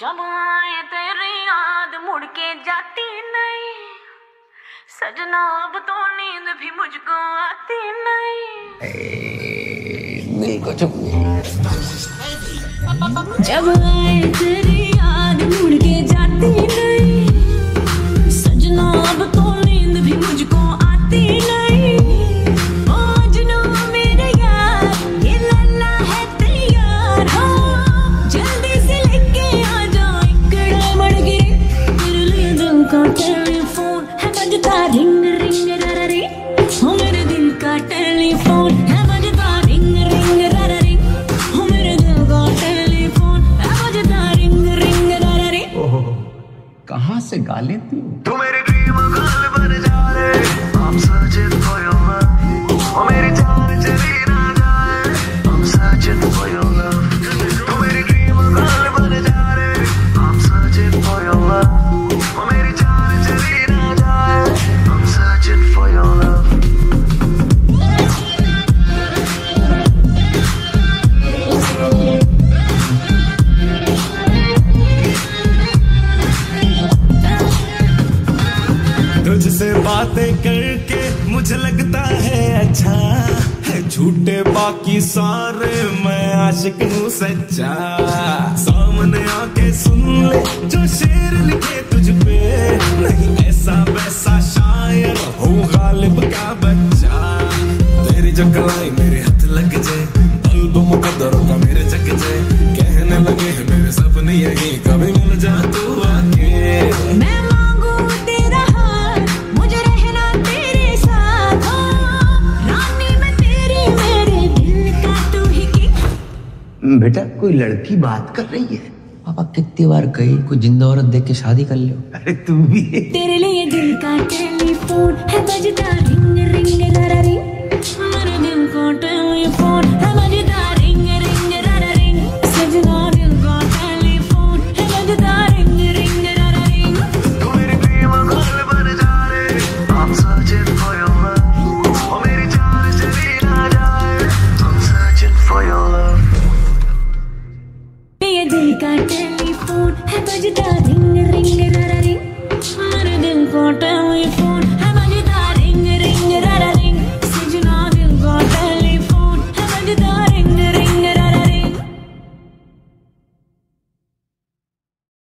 जब आए तेरी याद मुड़ के जाती नहीं। सजना अब तो नींद भी मुझको आती नहीं। दिल को जब आए तेरी कहाँ से गालें थी तू मेरी ड्रीम गर्ल बन जा रे। आप searching तुझसे बातें करके मुझे लगता है अच्छा है। झूठे बाकी सारे मैं आशिक हूँ सच्चा। सामने आके सुन ले जो शेर लिखे तुझ पे। नहीं, ऐसा वैसा शायर हूँ गालिब का बच्चा। तेरी जो कलाई मेरे हाथ लग जाए मुकद्दरों का मेरे जग जाए। कहने लगे मेरे सपने यही बेटा कोई लड़की बात कर रही है? पापा कितनी बार गई कोई ज़िंदा औरत देख के शादी कर लो अरे तुम भी तेरे लिए दिल का टेलीफोन है बजता रिंग रिंग रा रा रिंग